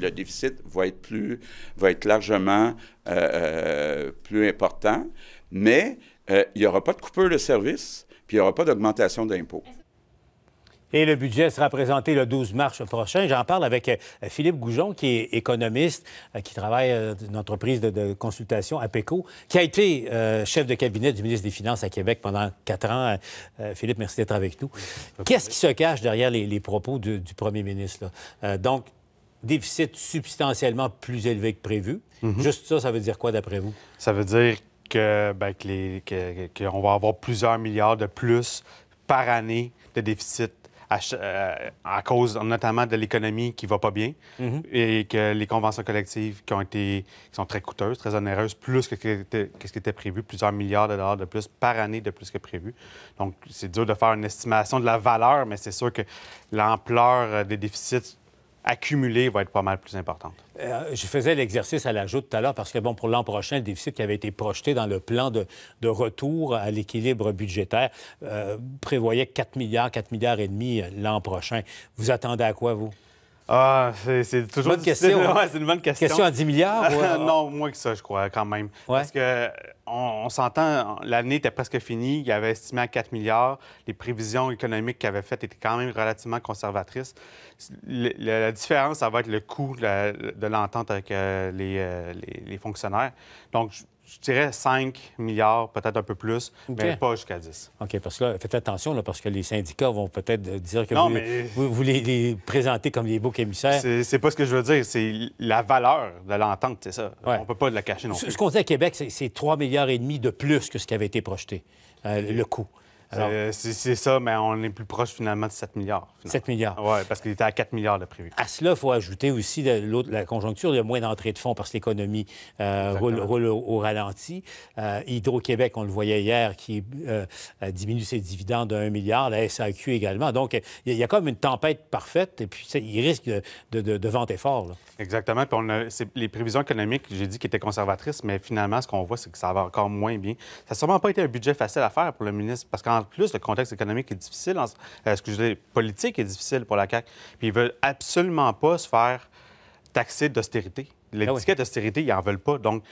le déficit va être plus, va être largement plus important, mais il n'y aura pas de coupure de service, puis il n'y aura pas d'augmentation d'impôts. Et le budget sera présenté le 12 mars prochain. J'en parle avec euh, Philippe Goujon, qui est économiste, euh, qui travaille dans une entreprise de, consultation, APECO, qui a été euh, chef de cabinet du ministre des Finances à Québec pendant quatre ans. Philippe, merci d'être avec nous. Qu'est-ce qui se cache derrière les, propos du, premier ministre? donc, déficit substantiellement plus élevé que prévu. Mhm. Juste ça, ça veut dire quoi d'après vous? Ça veut dire que, ben, qu'on va avoir plusieurs milliards de plus par année de déficit euh, à, cause notamment de l'économie qui va pas bien mhm. et que les conventions collectives qui ont été qui sont très coûteuses, très onéreuses, plus que, ce qui était prévu, plusieurs milliards de dollars de plus par année de plus que prévu. Donc, c'est dur de faire une estimation de la valeur, mais c'est sûr que l'ampleur des déficits accumulée va être pas mal plus importante. Euh, je faisais l'exercice à l'ajout tout à l'heure parce que, bon, pour l'an prochain, le déficit qui avait été projeté dans le plan de, retour à l'équilibre budgétaire euh, prévoyait 4 milliards, 4 milliards et demi euh, l'an prochain. Vous attendez à quoi, vous? Ah, c'est toujours bonne question. Hein? c'est une bonne question. Question à 10 milliards? non, moins que ça, je crois, quand même. Parce que on, s'entend, l'année était presque finie. Il y avait estimé à 4 milliards. Les prévisions économiques qu'il avait faites étaient quand même relativement conservatrices. la différence, ça va être le coût de l'entente avec euh, euh, les, les, fonctionnaires. Donc, je dirais 5 milliards, peut-être un peu plus, mais pas jusqu'à 10. OK, parce que là, faites attention, là, parce que les syndicats vont peut-être dire que vous, vous, les, présentez comme les boucs émissaires. C'est pas ce que je veux dire, c'est la valeur de l'entente, c'est ça. On peut pas la cacher non plus. Ce qu'on dit à Québec, c'est 3 milliards et demi de plus que ce qui avait été projeté, euh, le coût. Euh, c'est ça, mais on est plus proche finalement de 7 milliards. 7 milliards. Oui, parce qu'il était à 4 milliards de prévu. À cela, il faut ajouter aussi la conjoncture. Il y a moins d'entrée de fonds parce que l'économie euh, roule, au, ralenti. Euh, Hydro-Québec, on le voyait hier, qui diminue ses dividendes de 1 milliard. La SAQ également. Donc, il y, a comme une tempête parfaite et puis il risque de, de, de vanter fort. Exactement. Puis on a, les prévisions économiques, j'ai dit, qui étaient conservatrices, mais finalement, ce qu'on voit, c'est que ça va encore moins bien. Ça n'a sûrement pas été un budget facile à faire pour le ministre parce qu'en en plus, le contexte économique est difficile, en, euh, dis, politique est difficile pour la CAQ. Puis ils veulent absolument pas se faire taxer d'austérité. L'étiquette ah d'austérité, ils n'en veulent pas. Donc,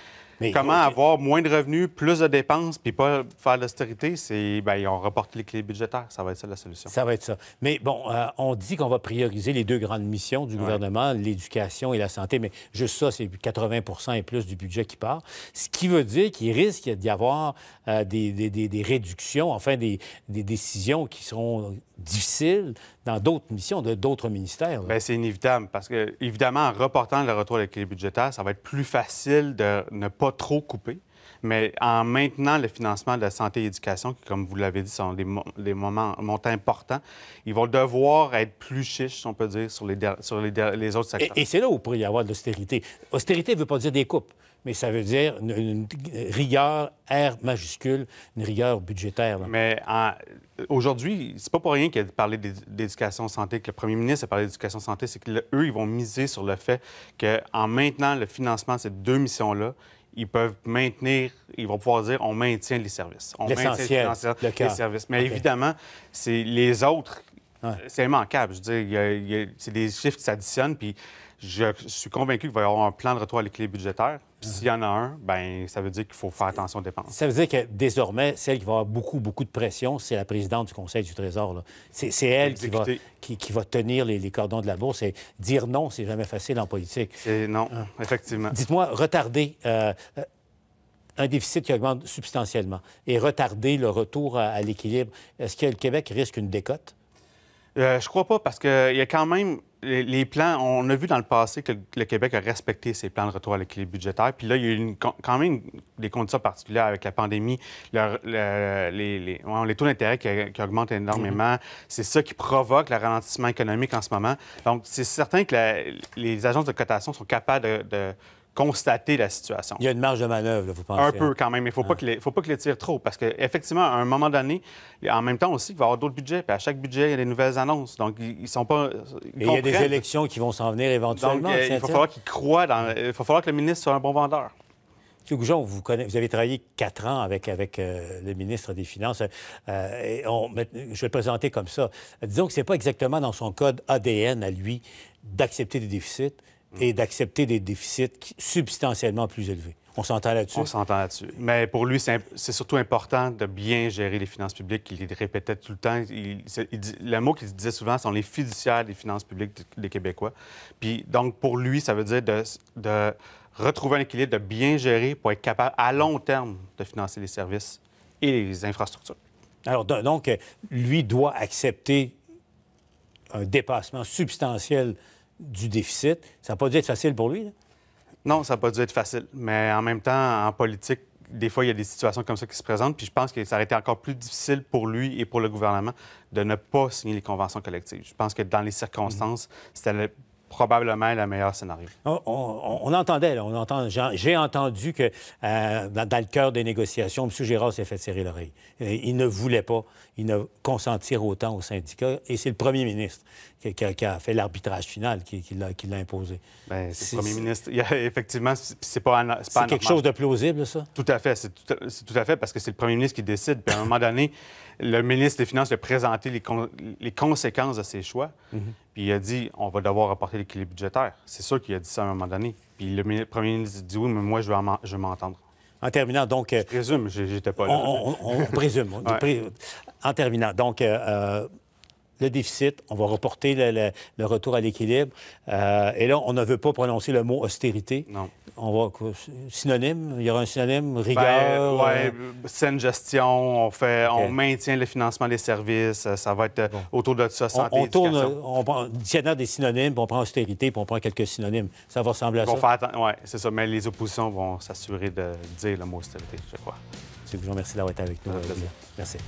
Comment avoir moins de revenus, plus de dépenses, puis pas faire l'austérité, c'est ben, reporté les clés budgétaires. Ça va être ça la solution. Ça va être ça. Mais bon, euh, on dit qu'on va prioriser les deux grandes missions du gouvernement, l'éducation et la santé, mais juste ça, c'est 80% et plus du budget qui part. Ce qui veut dire qu'il risque d'y avoir euh, des, des, des, réductions, enfin des, décisions qui seront difficiles dans d'autres missions de d'autres ministères. Bien, c'est inévitable parce que, évidemment, en reportant le retour à l'équilibre budgétaire, ça va être plus facile de ne pas trop couper. Mais en maintenant le financement de la santé et l'éducation, qui, comme vous l'avez dit, sont des, moments, montants importants, ils vont devoir être plus chiches, on peut dire, sur les, sur les, autres secteurs. Et, c'est là où il pourrait y avoir de l'austérité. Austérité ne veut pas dire des coupes mais ça veut dire une, rigueur, R majuscule, une rigueur budgétaire. Mais aujourd'hui, c'est pas pour rien qu'il a parlé d'éducation santé, que le premier ministre a parlé d'éducation santé, c'est qu'eux, ils vont miser sur le fait qu'en maintenant le financement de ces deux missions-là, ils peuvent maintenir, ils vont pouvoir dire on maintient les services. On maintient le les services. Mais évidemment, c'est les autres, c'est immanquable. Je veux dire, c'est des chiffres qui s'additionnent, puis je suis convaincu qu'il va y avoir un plan de retour à l'équilibre budgétaire. Puis s'il y en a un, ben ça veut dire qu'il faut faire attention aux dépenses. Ça veut dire que désormais, celle qui va avoir beaucoup, beaucoup de pression, c'est la présidente du Conseil du Trésor. C'est elle qui va, qui, va, tenir les, cordons de la bourse. Et dire non, c'est jamais facile en politique. Non, ah. effectivement. Dites-moi, retarder euh, euh, un déficit qui augmente substantiellement et retarder le retour à, l'équilibre, est-ce que le Québec risque une décote? Euh, je crois pas, parce qu'il y a quand même les, plans, on a vu dans le passé que le Québec a respecté ses plans de retour à l'équilibre budgétaire. Puis là, il y a eu quand même des conditions particulières avec la pandémie, les, taux d'intérêt qui, augmentent énormément. Mm-hmm. C'est ça qui provoque le ralentissement économique en ce moment. Donc, c'est certain que les agences de cotation sont capables de constater la situation. Il y a une marge de manœuvre, vous pensez? Un peu quand même, mais il ne faut, pas ah. faut pas que les tire trop, parce qu'effectivement, à un moment donné, en même temps aussi, il va y avoir d'autres budgets, puis à chaque budget, il y a des nouvelles annonces. Donc, ils sont pas... il y a des élections qui vont s'en venir éventuellement. Donc, euh, il va falloir qu'ils croient dans... Il va falloir que le ministre soit un bon vendeur. M. Goujon, vous, vous avez travaillé quatre ans avec, avec euh, le ministre des Finances. Euh, et on, je vais le présenter comme ça. Disons que ce n'est pas exactement dans son code ADN à lui d'accepter des déficits et d'accepter des déficits substantiellement plus élevés. On s'entend là-dessus? On s'entend là-dessus. Mais pour lui, c'est surtout important de bien gérer les finances publiques. Il répétait tout le temps. le mot qu'il disait souvent sont les fiduciaires des finances publiques des Québécois. Puis donc, pour lui, ça veut dire de, retrouver un équilibre, de bien gérer pour être capable, à long terme, de financer les services et les infrastructures. Alors, donc, lui doit accepter un dépassement substantiel du déficit. Ça n'a pas dû être facile pour lui. Là? Non, ça n'a pas dû être facile. Mais en même temps, en politique, des fois, il y a des situations comme ça qui se présentent. Puis je pense que ça aurait été encore plus difficile pour lui et pour le gouvernement de ne pas signer les conventions collectives. Je pense que dans les circonstances, c'était probablement le meilleur scénario. On, entendait, on entend, j'ai entendu que euh, dans, le cœur des négociations, M. Gérard s'est fait serrer l'oreille. Il ne voulait pas, il ne consentir autant au syndicat, et c'est le premier ministre qui, a, fait l'arbitrage final qui, l'a imposé. Bien, c'est le premier ministre. Il effectivement, c'est pas, C'est quelque chose de plausible, ça? Tout à fait. C'est tout, tout, à fait parce que c'est le premier ministre qui décide. Puis à un moment donné, le ministre des Finances a présenté les, les conséquences de ses choix. Mhm. Puis il a dit on va devoir apporter l'équilibre budgétaire. C'est sûr qu'il a dit ça à un moment donné. Puis le premier ministre dit oui, mais moi, je veux, m'entendre. En terminant, donc. Euh, je présume, j'étais pas là. On, présume. En terminant, donc, euh, euh, le déficit, on va reporter le, retour à l'équilibre. Euh, et là, on ne veut pas prononcer le mot austérité. Non. On va synonyme, il y aura un synonyme? Rigueur. Ben, oui, euh... saine gestion, on fait, on maintient le financement des services, ça va être autour de ça, santé, on, on tourne, on prend dictionnaire des synonymes, puis on prend austérité, puis on prend quelques synonymes. Ça va ressembler à ça. Oui, c'est ça. Mais les oppositions vont s'assurer de dire le mot austérité, je crois. Je vous remercie d'avoir été avec nous. Merci.